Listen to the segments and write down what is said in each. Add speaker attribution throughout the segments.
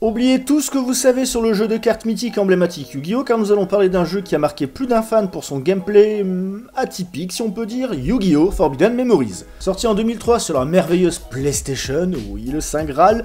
Speaker 1: Oubliez tout ce que vous savez sur le jeu de cartes mythique emblématique Yu-Gi-Oh! car nous allons parler d'un jeu qui a marqué plus d'un fan pour son gameplay hum, atypique, si on peut dire, Yu-Gi-Oh! Forbidden Memories. Sorti en 2003 sur la merveilleuse PlayStation, oui, le Saint Graal.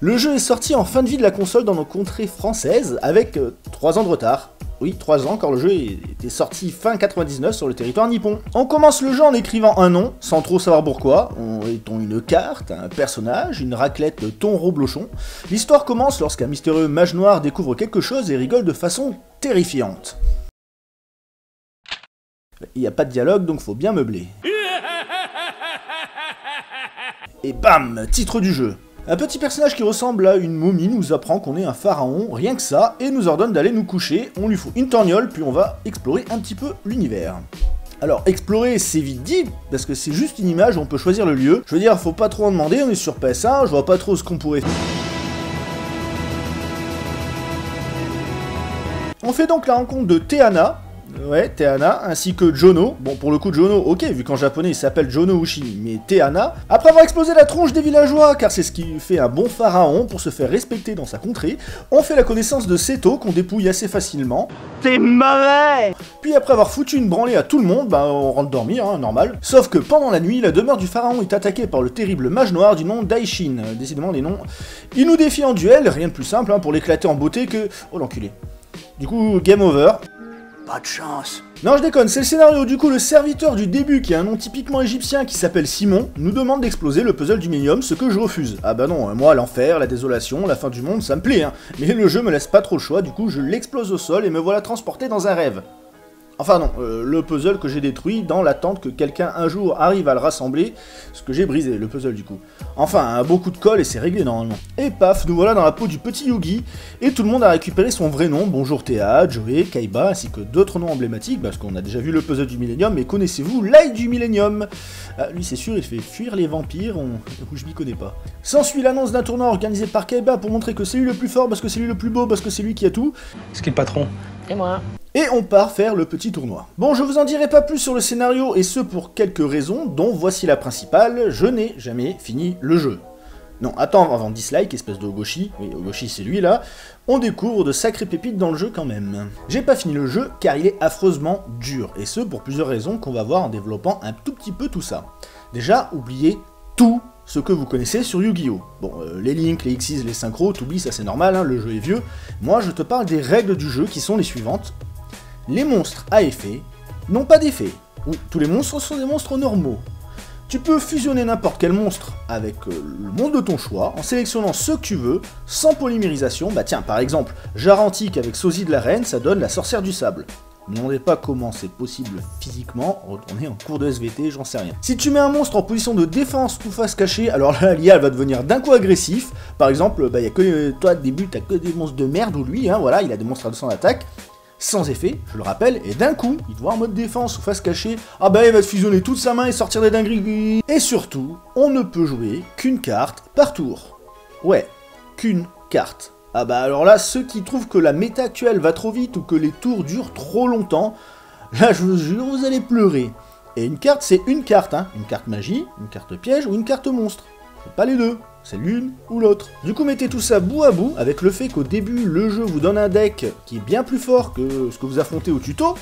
Speaker 1: Le jeu est sorti en fin de vie de la console dans nos contrées françaises, avec 3 euh, ans de retard. Oui, 3 ans, quand le jeu était sorti fin 99 sur le territoire nippon. On commence le jeu en écrivant un nom, sans trop savoir pourquoi. On étant une carte, un personnage, une raclette de thon roblochon. L'histoire commence lorsqu'un mystérieux mage noir découvre quelque chose et rigole de façon terrifiante. Il n'y a pas de dialogue, donc faut bien meubler. Et bam Titre du jeu. Un petit personnage qui ressemble à une momie nous apprend qu'on est un pharaon, rien que ça, et nous ordonne d'aller nous coucher. On lui faut une torgnole, puis on va explorer un petit peu l'univers. Alors, explorer, c'est vite dit, parce que c'est juste une image on peut choisir le lieu. Je veux dire, faut pas trop en demander, on est sur PS1, je vois pas trop ce qu'on pourrait... On fait donc la rencontre de Teana, Ouais, Teana, ainsi que Jono. Bon, pour le coup, Jono, ok, vu qu'en japonais il s'appelle Jono Ushi, mais Teana. Après avoir explosé la tronche des villageois, car c'est ce qui fait un bon pharaon pour se faire respecter dans sa contrée, on fait la connaissance de Seto, qu'on dépouille assez facilement.
Speaker 2: C'est mauvais
Speaker 1: Puis après avoir foutu une branlée à tout le monde, bah on rentre dormir, hein, normal. Sauf que pendant la nuit, la demeure du pharaon est attaquée par le terrible mage noir du nom d'Aishin. Décidément, les noms. Il nous défie en duel, rien de plus simple hein, pour l'éclater en beauté que. Oh l'enculé. Du coup, game over.
Speaker 2: Pas de chance.
Speaker 1: Non, je déconne, c'est le scénario. Du coup, le serviteur du début, qui a un nom typiquement égyptien qui s'appelle Simon, nous demande d'exploser le puzzle du Millennium, ce que je refuse. Ah bah non, moi, l'enfer, la désolation, la fin du monde, ça me plaît, hein. Mais le jeu me laisse pas trop le choix, du coup, je l'explose au sol et me voilà transporté dans un rêve. Enfin non, euh, le puzzle que j'ai détruit dans l'attente que quelqu'un un jour arrive à le rassembler, ce que j'ai brisé, le puzzle du coup. Enfin, un beau coup de colle et c'est réglé normalement. Et paf, nous voilà dans la peau du petit Yugi, et tout le monde a récupéré son vrai nom, bonjour Théa, Joey, Kaiba, ainsi que d'autres noms emblématiques, parce qu'on a déjà vu le puzzle du Millennium, mais connaissez-vous l'ail du Millennium ah, Lui c'est sûr, il fait fuir les vampires, on... je m'y connais pas. S'ensuit l'annonce d'un tournoi organisé par Kaiba pour montrer que c'est lui le plus fort, parce que c'est lui le plus beau, parce que c'est lui qui a tout.
Speaker 3: Ce qui est le patron?
Speaker 2: Et moi
Speaker 1: et on part faire le petit tournoi. Bon, je vous en dirai pas plus sur le scénario, et ce pour quelques raisons, dont voici la principale, je n'ai jamais fini le jeu. Non, attends, avant dislike, espèce de Ogoshi, oui, Ogoshi c'est lui là, on découvre de sacrées pépites dans le jeu quand même. J'ai pas fini le jeu car il est affreusement dur, et ce pour plusieurs raisons qu'on va voir en développant un tout petit peu tout ça. Déjà, oubliez tout ce que vous connaissez sur Yu-Gi-Oh! Bon, euh, les links, les Xyz, les synchros, t'oublies, ça c'est normal, hein, le jeu est vieux. Moi, je te parle des règles du jeu qui sont les suivantes les monstres à effet n'ont pas d'effet. tous les monstres sont des monstres normaux. Tu peux fusionner n'importe quel monstre avec euh, le monde de ton choix en sélectionnant ce que tu veux, sans polymérisation. Bah tiens, par exemple, Jarantique avec Sosie de la Reine, ça donne la sorcière du sable. Ne me demandez pas comment c'est possible physiquement, retournez en cours de SVT, j'en sais rien. Si tu mets un monstre en position de défense ou face cachée, alors là l'IA va devenir d'un coup agressif. Par exemple, bah y que toi début t'as que des monstres de merde ou lui, hein, voilà, il a des monstres à 200 d'attaque sans effet, je le rappelle, et d'un coup, il doit en mode défense ou face cachée, ah bah il va te fusionner toute sa main et sortir des dingueries. Et surtout, on ne peut jouer qu'une carte par tour. Ouais, qu'une carte. Ah bah alors là, ceux qui trouvent que la méta actuelle va trop vite ou que les tours durent trop longtemps, là je vous jure, vous allez pleurer. Et une carte, c'est une carte, hein. Une carte magie, une carte piège ou une carte monstre. C'est pas les deux c'est l'une ou l'autre. Du coup, mettez tout ça bout à bout avec le fait qu'au début, le jeu vous donne un deck qui est bien plus fort que ce que vous affrontez au tuto,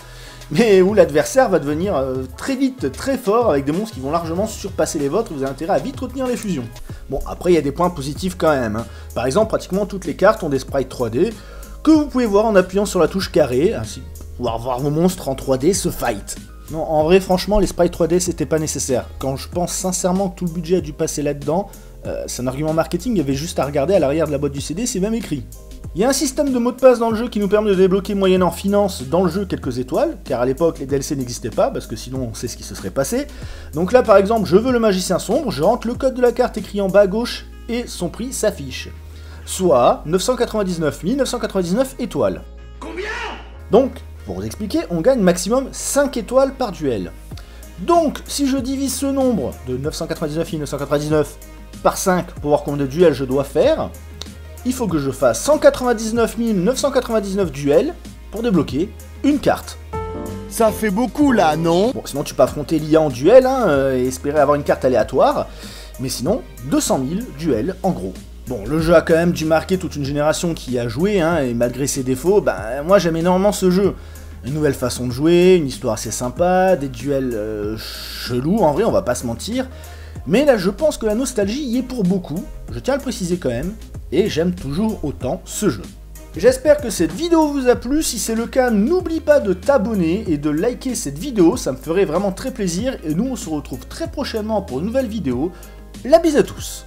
Speaker 1: mais où l'adversaire va devenir euh, très vite très fort avec des monstres qui vont largement surpasser les vôtres, vous avez intérêt à vite retenir les fusions. Bon, après, il y a des points positifs quand même. Hein. Par exemple, pratiquement toutes les cartes ont des sprites 3D que vous pouvez voir en appuyant sur la touche carré, ainsi pouvoir voir vos monstres en 3D se fight. Non, en vrai, franchement, les sprites 3D, c'était pas nécessaire. Quand je pense sincèrement que tout le budget a dû passer là-dedans, euh, c'est un argument marketing, il y avait juste à regarder à l'arrière de la boîte du CD, c'est même écrit. Il y a un système de mots de passe dans le jeu qui nous permet de débloquer moyennant finance dans le jeu quelques étoiles, car à l'époque les DLC n'existaient pas, parce que sinon on sait ce qui se serait passé. Donc là par exemple, je veux le magicien sombre, je rentre le code de la carte écrit en bas à gauche, et son prix s'affiche. Soit 999 999 étoiles.
Speaker 2: Combien?
Speaker 1: Donc, pour vous expliquer, on gagne maximum 5 étoiles par duel. Donc, si je divise ce nombre de 999 999 par 5 pour voir combien de duels je dois faire, il faut que je fasse 199 999 duels pour débloquer une carte.
Speaker 2: Ça fait beaucoup là, non?
Speaker 1: Bon, sinon tu peux affronter l'IA en duel hein, euh, et espérer avoir une carte aléatoire. Mais sinon, 200 000 duels en gros. Bon, le jeu a quand même dû marquer toute une génération qui y a joué, hein, et malgré ses défauts, bah moi j'aime énormément ce jeu. Une nouvelle façon de jouer, une histoire assez sympa, des duels euh, chelous, en vrai on va pas se mentir. Mais là je pense que la nostalgie y est pour beaucoup, je tiens à le préciser quand même, et j'aime toujours autant ce jeu. J'espère que cette vidéo vous a plu, si c'est le cas n'oublie pas de t'abonner et de liker cette vidéo, ça me ferait vraiment très plaisir et nous on se retrouve très prochainement pour une nouvelle vidéo. La bise à tous